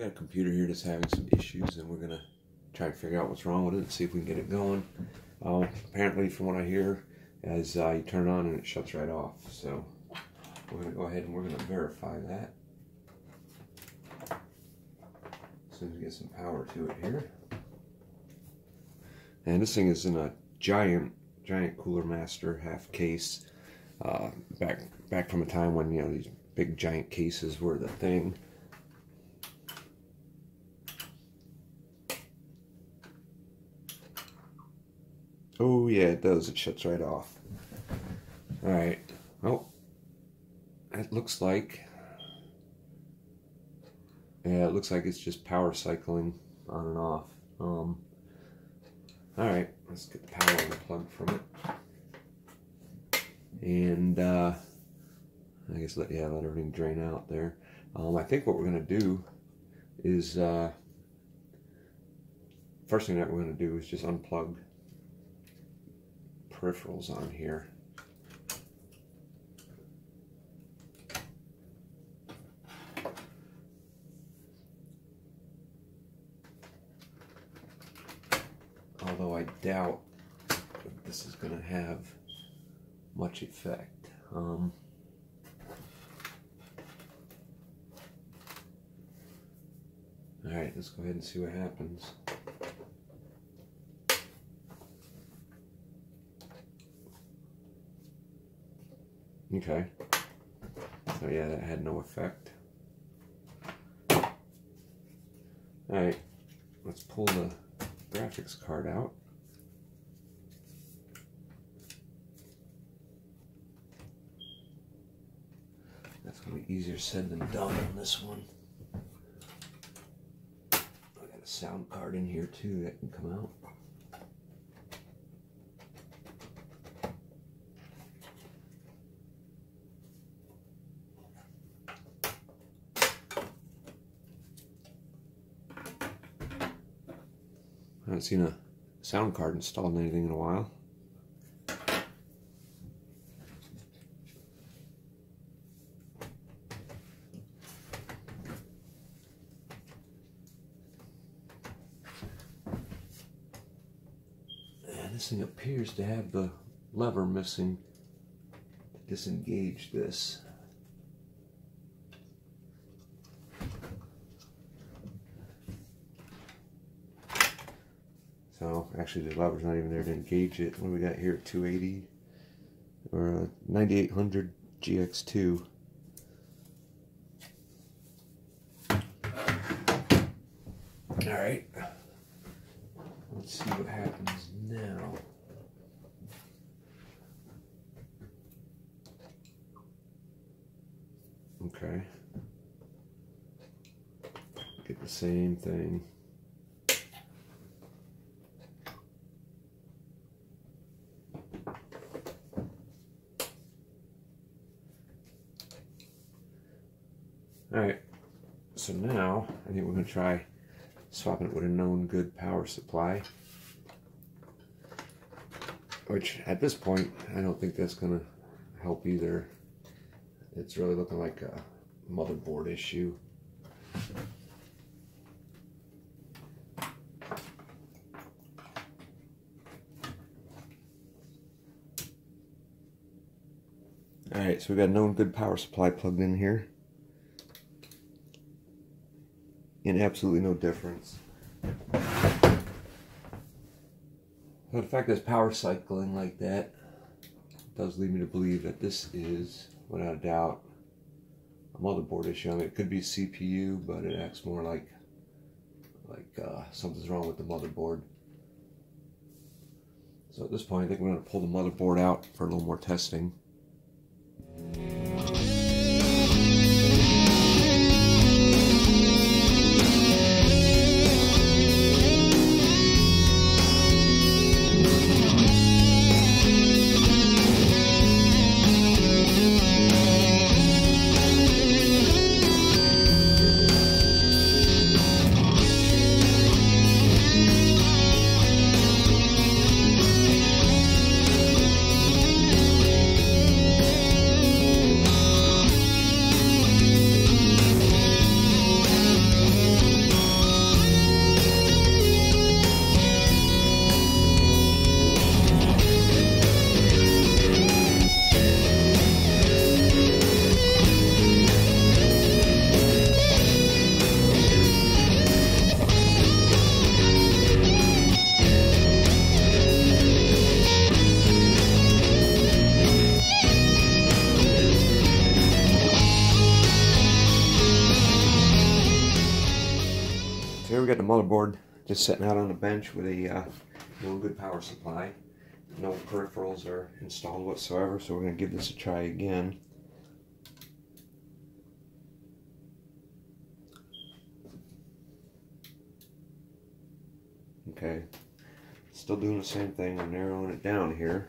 got a computer here that's having some issues and we're gonna try to figure out what's wrong with it and see if we can get it going. Uh, apparently from what I hear, as uh, you turn it on and it shuts right off. So we're gonna go ahead and we're gonna verify that. As soon as we get some power to it here. And this thing is in a giant, giant Cooler Master HAF case. Uh, back back from a time when you know these big giant cases were the thing. Oh yeah, it does. It shuts right off. All right. Oh, it looks like. Yeah, it looks like it's just power cycling on and off. Um. All right, let's get the power unplugged from it. And uh, I guess let yeah let everything drain out there. Um, I think what we're gonna do is uh, first thing that we're gonna do is just unplug peripherals on here. Although I doubt this is going to have much effect. Um, all right, let's go ahead and see what happens. Okay. So yeah, that had no effect. Alright, let's pull the graphics card out. That's going to be easier said than done on this one. I got a sound card in here too that can come out. Haven't seen a sound card installed in anything in a while. And this thing appears to have the lever missing to disengage this. So actually the lever's not even there to engage it. What do we got here? 280 or uh, a 9800 GX2. All right. Let's see what happens now. Okay. Get the same thing. Alright, so now I think we're going to try swapping it with a known good power supply. Which at this point, I don't think that's going to help either. It's really looking like a motherboard issue. Alright, so we've got a known good power supply plugged in here. And absolutely no difference. So the fact that it's power cycling like that does lead me to believe that this is, without a doubt, a motherboard issue. I mean, it could be CPU, but it acts more like like uh, something's wrong with the motherboard. So at this point, I think we're going to pull the motherboard out for a little more testing. Motherboard just sitting out on the bench with a uh, no good power supply. No peripherals are installed whatsoever, so we're going to give this a try again. Okay, still doing the same thing. I'm narrowing it down here.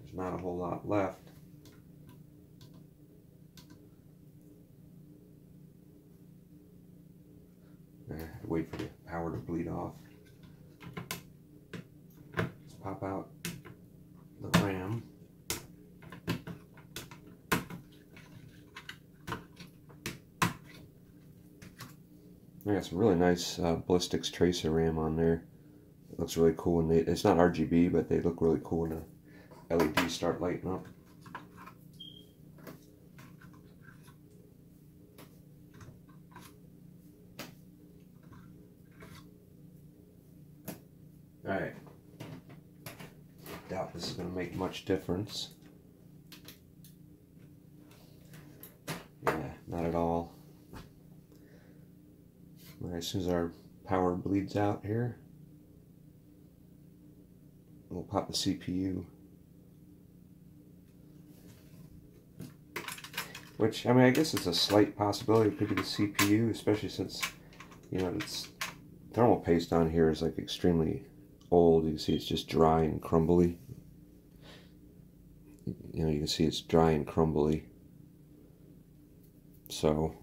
There's not a whole lot left. Wait for the power to bleed off. Let's pop out the RAM. I got some really nice uh, Ballistix tracer RAM on there. It looks really cool, and it's not RGB, but they look really cool when the LEDs start lighting up. Alright. Doubt this is going to make much difference. Yeah, not at all. As soon as our power bleeds out here, we'll pop the CPU. Which, I mean, I guess it's a slight possibility it could be the CPU, especially since, you know, it's thermal paste on here is like extremely old. You can see it's just dry and crumbly. You know, you can see it's dry and crumbly. So,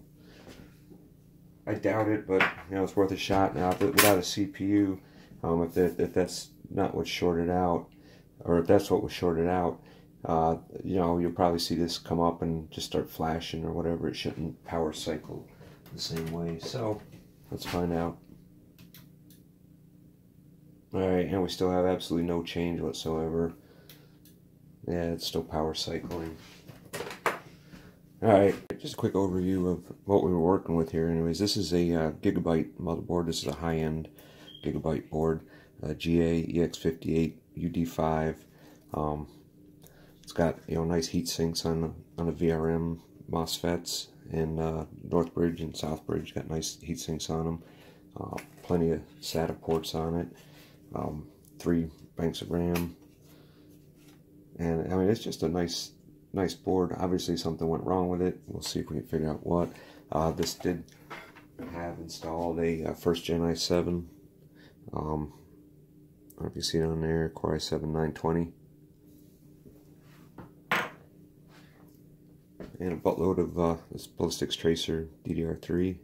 I doubt it, but you know it's worth a shot. Now, without a CPU, um, if that if that's not what's shorted out, or if that's what was shorted out, uh, you know you'll probably see this come up and just start flashing or whatever. It shouldn't power cycle the same way. So let's find out. Alright, and we still have absolutely no change whatsoever. Yeah, it's still power cycling. Alright, just a quick overview of what we were working with here. Anyways, this is a uh, Gigabyte motherboard. This is a high-end Gigabyte board. Uh, GA EX58 UD5. Um, it's got you know nice heat sinks on on the VRM MOSFETs, and uh, Northbridge and Southbridge got nice heat sinks on them. Uh, plenty of SATA ports on it um, three banks of RAM. And I mean, it's just a nice, nice board. Obviously, something went wrong with it. We'll see if we can figure out what. Uh, this did have installed a uh, first gen i7. Um, I don't know if you see it on there, Core i7 920. And a buttload of uh, this Ballistix Tracer DDR3.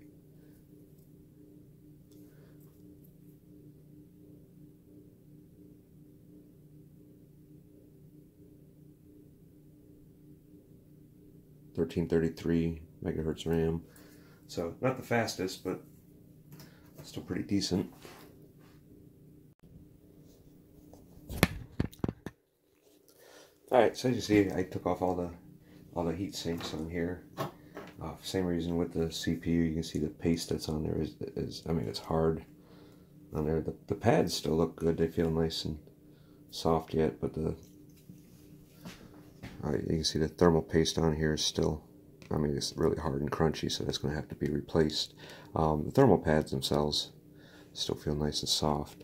1333 megahertz RAM. So not the fastest, but still pretty decent. Alright, so as you see, I took off all the all the heat sinks on here. Uh, same reason with the CPU, you can see the paste that's on there is, is I mean, it's hard on there. The, the pads still look good. They feel nice and soft yet, but the you can see the thermal paste on here is still, I mean, it's really hard and crunchy, so that's going to have to be replaced. Um, the thermal pads themselves still feel nice and soft.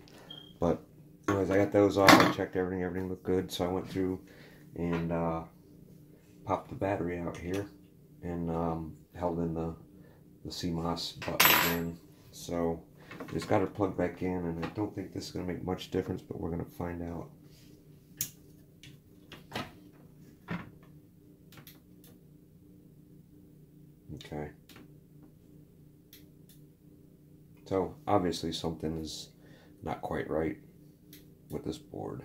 But anyways, I got those off. I checked everything. Everything looked good. So I went through and uh, popped the battery out here and um, held in the, the CMOS button again. So just got it plugged back in, and I don't think this is going to make much difference, but we're going to find out. Okay. So obviously something is not quite right with this board.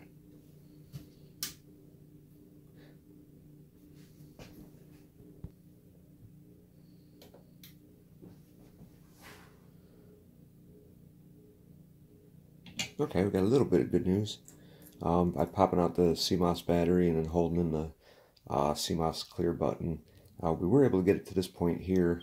Okay, we got a little bit of good news. Um, by popping out the CMOS battery and then holding in the uh, CMOS clear button, uh, we were able to get it to this point here.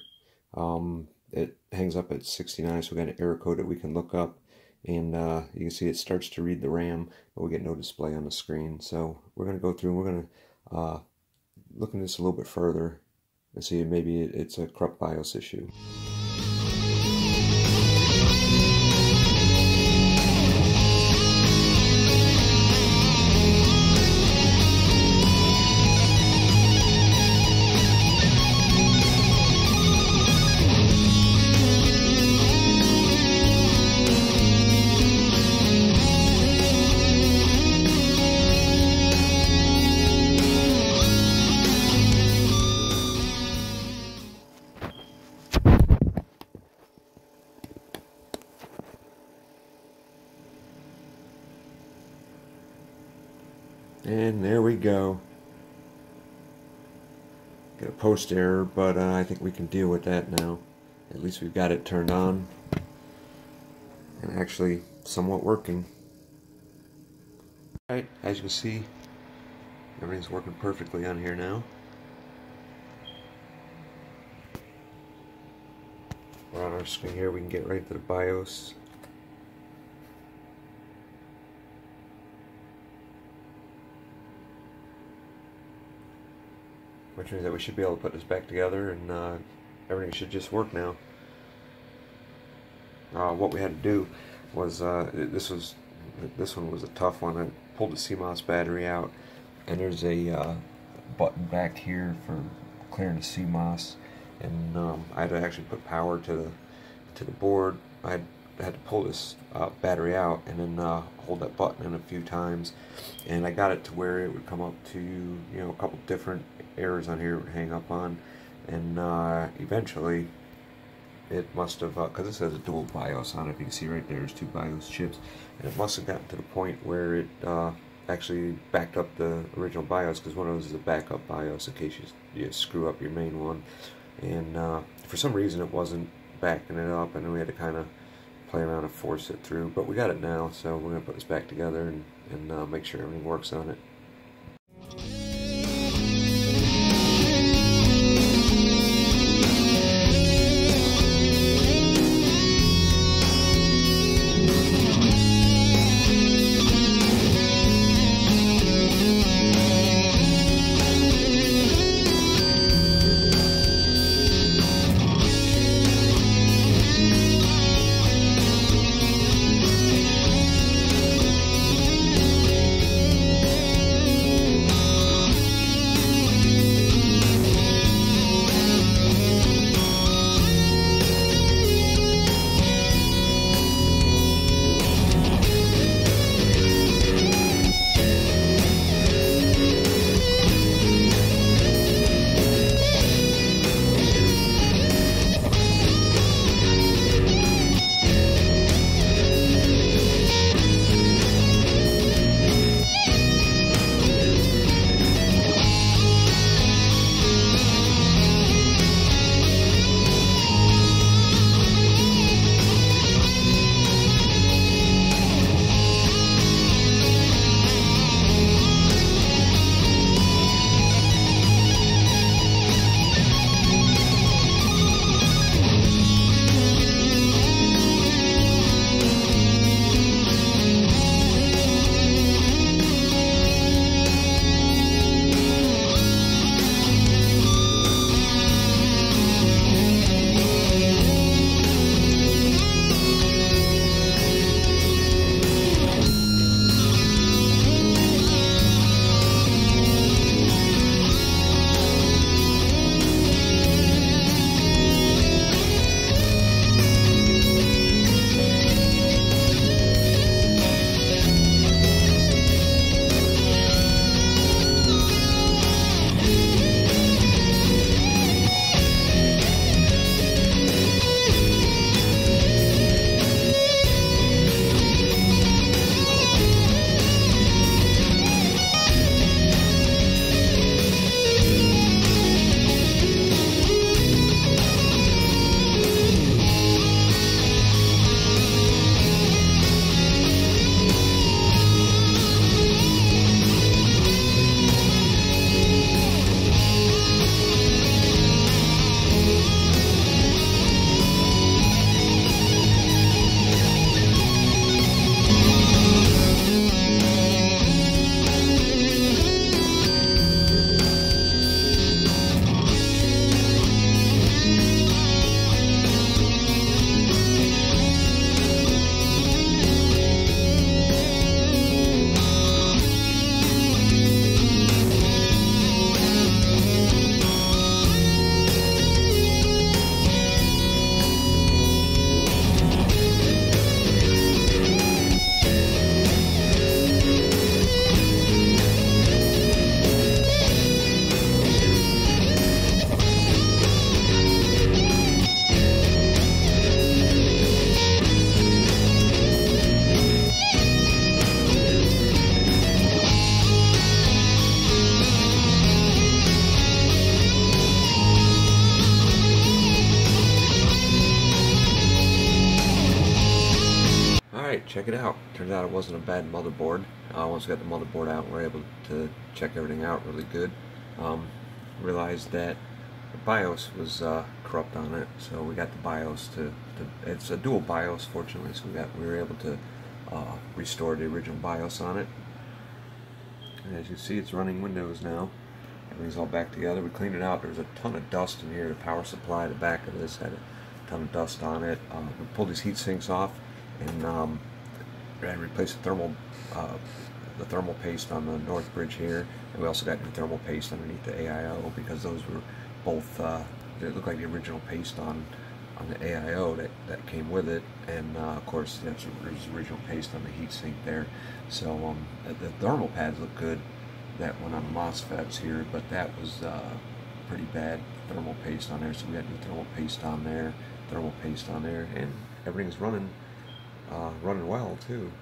Um, it hangs up at 69, so we got an error code that we can look up. And uh, you can see it starts to read the RAM, but we get no display on the screen. So we're going to go through and we're going to uh, look into this a little bit further and see if maybe it's a corrupt BIOS issue. Post error, but uh, I think we can deal with that now. At least we've got it turned on. And actually somewhat working. Alright, as you can see, everything's working perfectly on here now. We're on our screen here, we can get right to the BIOS. Which means that we should be able to put this back together and uh, everything should just work now. Uh, what we had to do was, uh, this was, this one was a tough one. I pulled the CMOS battery out and there's a uh, button back here for clearing the CMOS and um, I had to actually put power to the to the board. I had, to pull this uh, battery out and then uh, hold that button in a few times, and I got it to where it would come up to you know a couple different errors on here it would hang up on, and uh, eventually it must have because uh, it says a dual BIOS on it. You can see right there, there's two BIOS chips, and it must have gotten to the point where it uh, actually backed up the original BIOS because one of those is a backup BIOS in case you, you screw up your main one. And uh, for some reason it wasn't backing it up and we had to kind of play around and force it through but we got it now so we're going to put this back together and, and uh, make sure everything works on it it out. Turns out it wasn't a bad motherboard. Uh, once we got the motherboard out, we were able to check everything out really good. Um, realized that the BIOS was uh, corrupt on it, so we got the BIOS to, to, It's a dual BIOS, fortunately, so we got we were able to uh, restore the original BIOS on it. And as you see, it's running Windows now. Everything's all back together. We cleaned it out. There was a ton of dust in here. The power supply, the back of this had a ton of dust on it. Uh, we pulled these heat sinks off and um, I replaced the thermal uh, the thermal paste on the north bridge here, and we also got new thermal paste underneath the AIO because those were both uh, they look like the original paste on on the AIO that, that came with it, and uh, of course that's there's original paste on the heatsink there. So um, the thermal pads look good. That one on the MOSFETs here, but that was uh, pretty bad thermal paste on there. So we got new thermal paste on there, thermal paste on there, and everything's running uh, running well too.